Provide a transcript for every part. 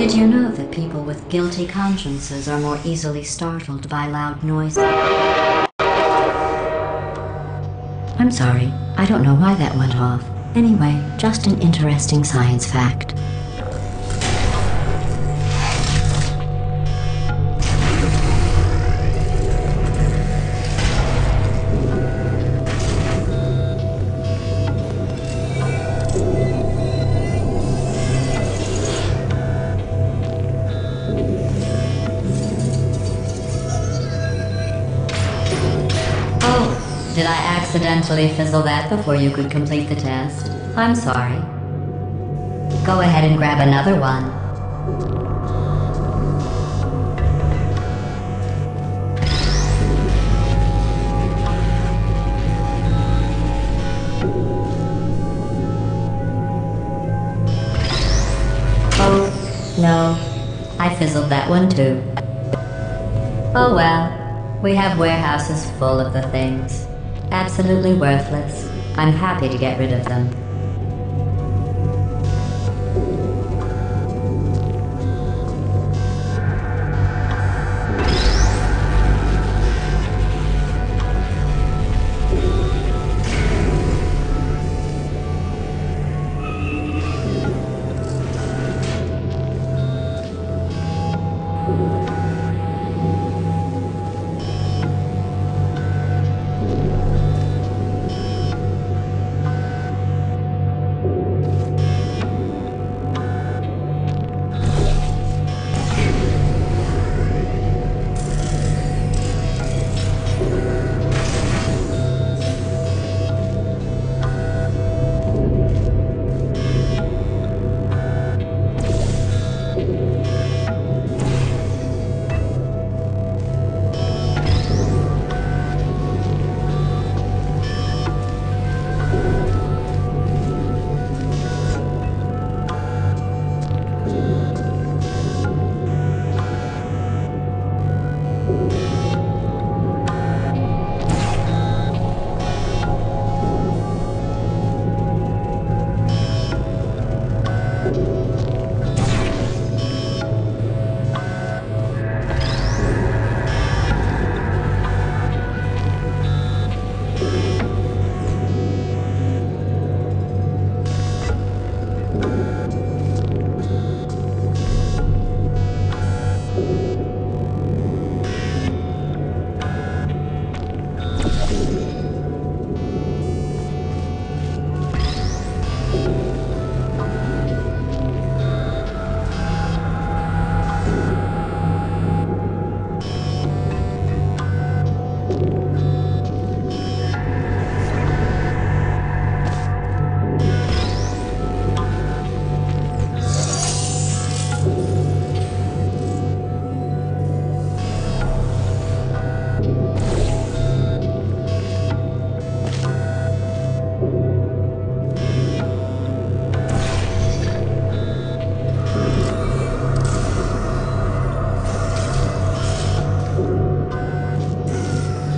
Did you know that people with guilty consciences are more easily startled by loud noises? I'm sorry, I don't know why that went off. Anyway, just an interesting science fact. Did I accidentally fizzle that before you could complete the test? I'm sorry. Go ahead and grab another one. Oh, no. I fizzled that one too. Oh well. We have warehouses full of the things. Absolutely worthless. I'm happy to get rid of them.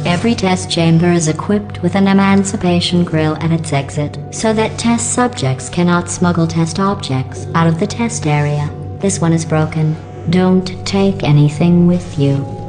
Every test chamber is equipped with an emancipation grill at its exit, so that test subjects cannot smuggle test objects out of the test area. This one is broken. Don't take anything with you.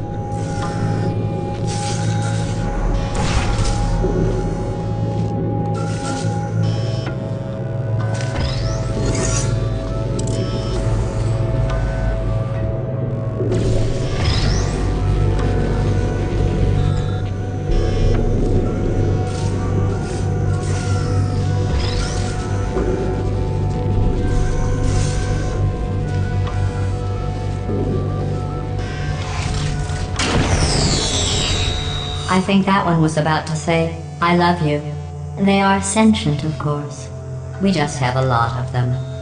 I think that one was about to say, I love you. They are sentient, of course. We just have a lot of them.